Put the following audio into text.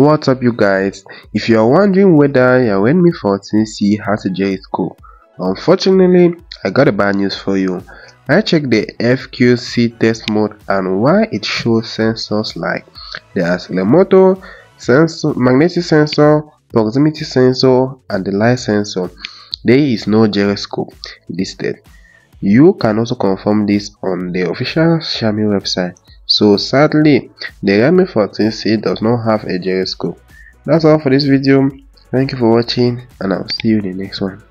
What's up you guys? If you are wondering whether your Redmi 14C has a gyroscope, unfortunately I got a bad news for you. I checked the FQC test mode and while it shows sensors like the accelerometer, sensor, magnetic sensor, proximity sensor and the light sensor, there is no gyroscope listed. You can also confirm this on the official Xiaomi website. So sadly, the Redmi 14C does not have a gyroscope. That's all for this video. Thank you for watching and I'll see you in the next one.